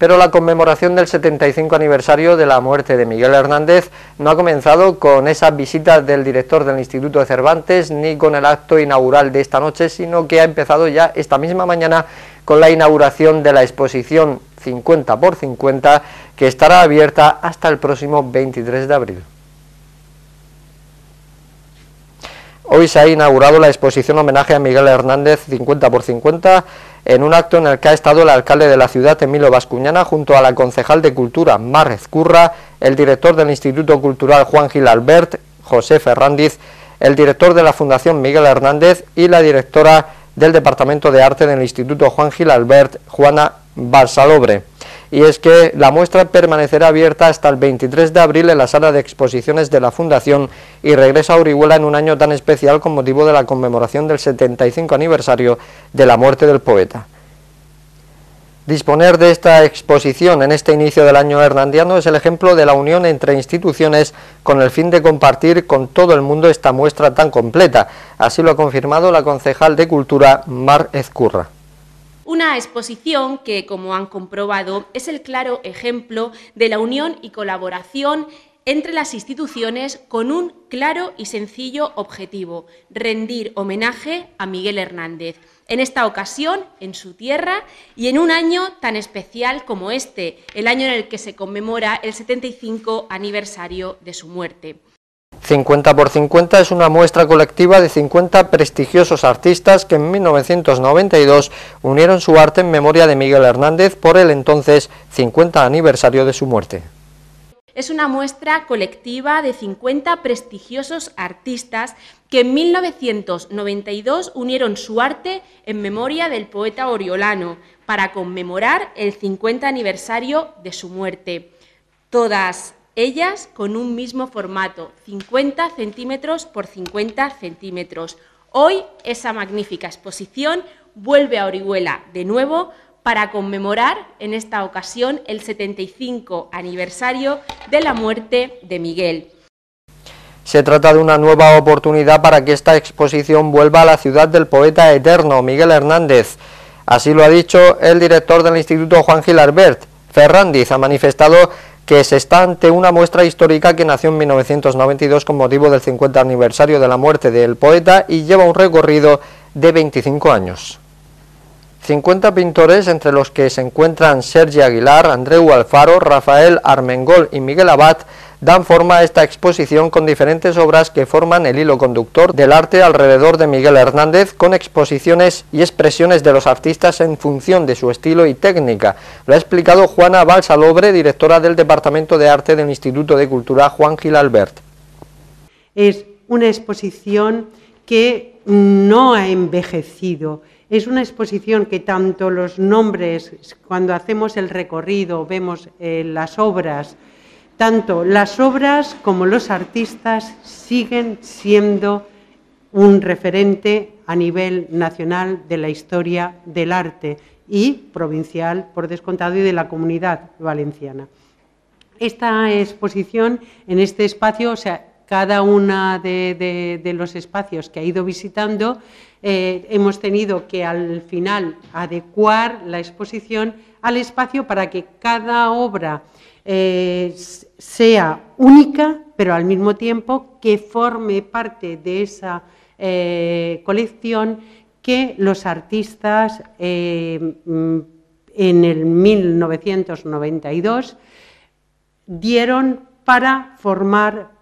Pero la conmemoración del 75 aniversario de la muerte de Miguel Hernández no ha comenzado con esas visitas del director del Instituto de Cervantes ni con el acto inaugural de esta noche, sino que ha empezado ya esta misma mañana con la inauguración de la exposición 50 por 50 que estará abierta hasta el próximo 23 de abril. Hoy se ha inaugurado la exposición homenaje a Miguel Hernández 50 por 50 en un acto en el que ha estado el alcalde de la ciudad, Emilio Bascuñana, junto a la concejal de Cultura, Mar Curra, el director del Instituto Cultural, Juan Gil Albert, José Ferrandiz, el director de la Fundación Miguel Hernández y la directora del Departamento de Arte del Instituto Juan Gil Albert, Juana Barsalobre y es que la muestra permanecerá abierta hasta el 23 de abril en la sala de exposiciones de la Fundación y regresa a Orihuela en un año tan especial con motivo de la conmemoración del 75 aniversario de la muerte del poeta. Disponer de esta exposición en este inicio del año hernandiano es el ejemplo de la unión entre instituciones con el fin de compartir con todo el mundo esta muestra tan completa. Así lo ha confirmado la concejal de Cultura Mar Ezcurra. Una exposición que, como han comprobado, es el claro ejemplo de la unión y colaboración entre las instituciones con un claro y sencillo objetivo, rendir homenaje a Miguel Hernández, en esta ocasión en su tierra y en un año tan especial como este, el año en el que se conmemora el 75 aniversario de su muerte. 50 por 50 es una muestra colectiva de 50 prestigiosos artistas que en 1992 unieron su arte en memoria de Miguel Hernández por el entonces 50 aniversario de su muerte. Es una muestra colectiva de 50 prestigiosos artistas que en 1992 unieron su arte en memoria del poeta oriolano para conmemorar el 50 aniversario de su muerte. Todas ellas con un mismo formato, 50 centímetros por 50 centímetros. Hoy esa magnífica exposición vuelve a Orihuela de nuevo para conmemorar en esta ocasión el 75 aniversario de la muerte de Miguel. Se trata de una nueva oportunidad para que esta exposición vuelva a la ciudad del poeta eterno, Miguel Hernández. Así lo ha dicho el director del Instituto Juan Gil Albert. Ferrandiz ha manifestado que se está ante una muestra histórica que nació en 1992 con motivo del 50 aniversario de la muerte del poeta y lleva un recorrido de 25 años. 50 pintores, entre los que se encuentran Sergi Aguilar, Andreu Alfaro, Rafael Armengol y Miguel Abad, dan forma a esta exposición con diferentes obras que forman el hilo conductor del arte alrededor de Miguel Hernández, con exposiciones y expresiones de los artistas en función de su estilo y técnica. Lo ha explicado Juana Balsalobre, directora del Departamento de Arte del Instituto de Cultura Juan Gil Albert. Es una exposición que no ha envejecido, es una exposición que tanto los nombres, cuando hacemos el recorrido, vemos eh, las obras, tanto las obras como los artistas siguen siendo un referente a nivel nacional de la historia del arte y provincial, por descontado, y de la comunidad valenciana. Esta exposición en este espacio, o sea, cada uno de, los espacios que ha ido visitando, eh, hemos tenido que al final adecuar la exposición al espacio para que cada obra eh, sea única, pero al mismo tiempo que forme parte de esa eh, colección que los artistas eh, mm, en el 1992 dieron para formar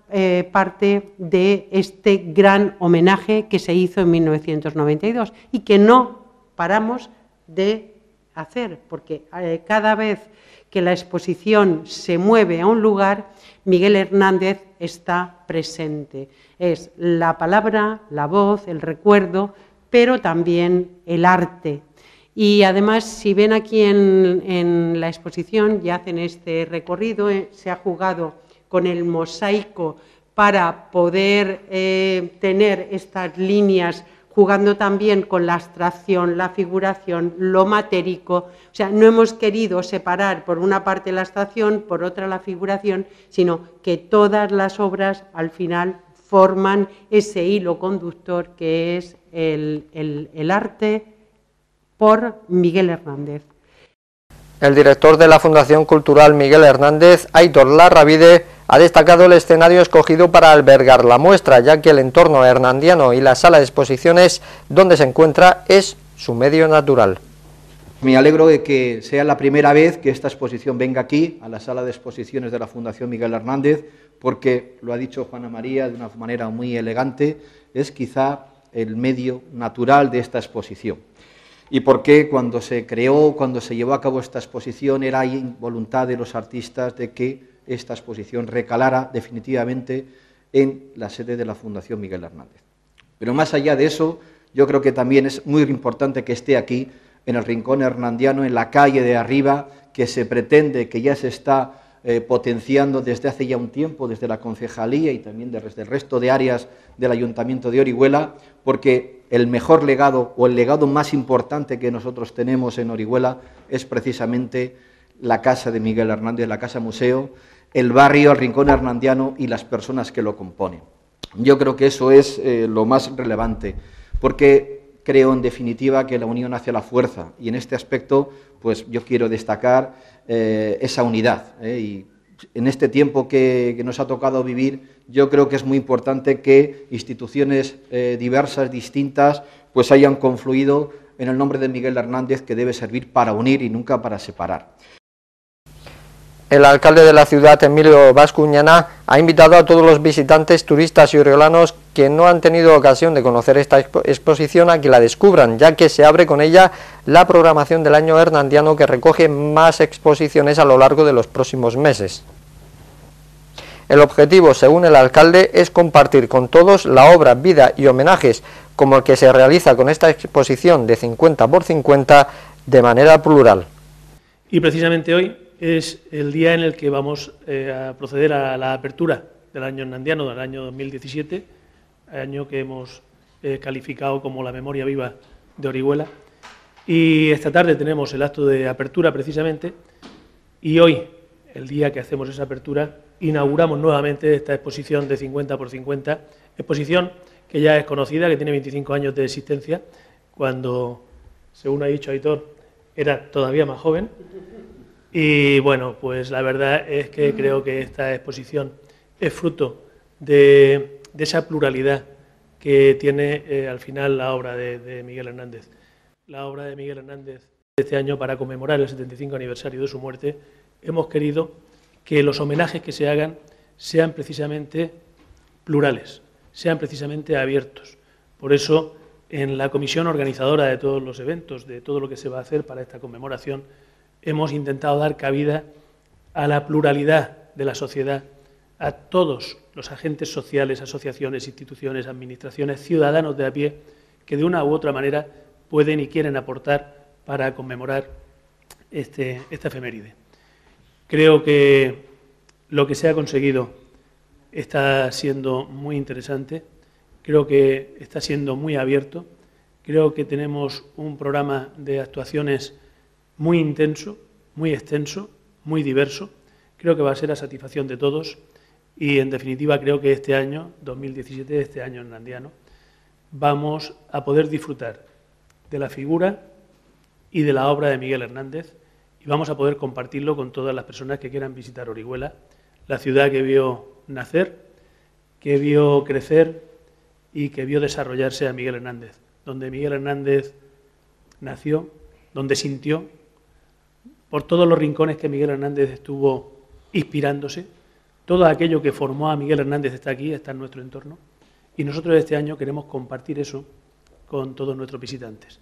parte de este gran homenaje que se hizo en 1992 y que no paramos de hacer, porque cada vez que la exposición se mueve a un lugar, Miguel Hernández está presente. Es la palabra, la voz, el recuerdo, pero también el arte. Y además, si ven aquí en, la exposición, ya hacen este recorrido, eh, se ha jugado con el mosaico para poder eh, tener estas líneas jugando también con la abstracción, la figuración, lo matérico. O sea, no hemos querido separar por una parte la abstracción, por otra la figuración, sino que todas las obras al final forman ese hilo conductor que es el, arte por Miguel Hernández. El director de la Fundación Cultural Miguel Hernández, Aitor Larravide, ha destacado el escenario escogido para albergar la muestra, ya que el entorno hernandiano y la sala de exposiciones donde se encuentra es su medio natural. Me alegro de que sea la primera vez que esta exposición venga aquí, a la sala de exposiciones de la Fundación Miguel Hernández, porque, lo ha dicho Juana María de una manera muy elegante, es quizá el medio natural de esta exposición y por qué cuando se creó, cuando se llevó a cabo esta exposición, era voluntad de los artistas de que esta exposición recalara definitivamente en la sede de la Fundación Miguel Hernández. Pero más allá de eso, yo creo que también es muy importante que esté aquí, en el Rincón Hernandiano, en la calle de arriba, que se pretende, que ya se está eh, potenciando desde hace ya un tiempo, desde la concejalía y también desde el resto de áreas del Ayuntamiento de Orihuela, porque el mejor legado o el legado más importante que nosotros tenemos en Orihuela es precisamente la casa de Miguel Hernández, la casa museo, el barrio, el rincón hernandiano y las personas que lo componen. Yo creo que eso es eh, lo más relevante, porque creo en definitiva que la unión hace la fuerza y en este aspecto pues yo quiero destacar eh, esa unidad eh, y en este tiempo que, nos ha tocado vivir, yo creo que es muy importante que instituciones diversas, distintas, pues hayan confluido en el nombre de Miguel Hernández, que debe servir para unir y nunca para separar. El alcalde de la ciudad, Emilio Vascuñana, ha invitado a todos los visitantes, turistas y oriolanos que no han tenido ocasión de conocer esta exposición a que la descubran, ya que se abre con ella la programación del año hernandiano que recoge más exposiciones a lo largo de los próximos meses. El objetivo, según el alcalde, es compartir con todos la obra, vida y homenajes, como el que se realiza con esta exposición de 50 por 50 de manera plural. Y precisamente hoy es el día en el que vamos eh, a proceder a la apertura del año hernandiano, del año 2017, año que hemos eh, calificado como la memoria viva de Orihuela. Y esta tarde tenemos el acto de apertura precisamente, y hoy, el día que hacemos esa apertura, inauguramos nuevamente esta exposición de 50 por 50, exposición que ya es conocida, que tiene 25 años de existencia, cuando, según ha dicho Aitor, era todavía más joven y bueno, pues la verdad es que creo que esta exposición es fruto de, esa pluralidad que tiene eh, al final la obra de, Miguel Hernández. La obra de Miguel Hernández este año para conmemorar el 75 aniversario de su muerte, hemos querido que los homenajes que se hagan sean precisamente plurales, sean precisamente abiertos. Por eso, en la comisión organizadora de todos los eventos, de todo lo que se va a hacer para esta conmemoración, hemos intentado dar cabida a la pluralidad de la sociedad, a todos los agentes sociales, asociaciones, instituciones, administraciones, ciudadanos de a pie, que de una u otra manera pueden y quieren aportar para conmemorar este, esta efeméride. Creo que lo que se ha conseguido está siendo muy interesante, creo que está siendo muy abierto, creo que tenemos un programa de actuaciones muy intenso, muy extenso, muy diverso. Creo que va a ser a satisfacción de todos y, en definitiva, creo que este año, 2017, este año hernandiano, vamos a poder disfrutar de la figura y de la obra de Miguel Hernández y vamos a poder compartirlo con todas las personas que quieran visitar Orihuela, la ciudad que vio nacer, que vio crecer y que vio desarrollarse a Miguel Hernández, donde Miguel Hernández nació, donde sintió por todos los rincones que Miguel Hernández estuvo inspirándose. Todo aquello que formó a Miguel Hernández está aquí, está en nuestro entorno. Y nosotros este año queremos compartir eso con todos nuestros visitantes.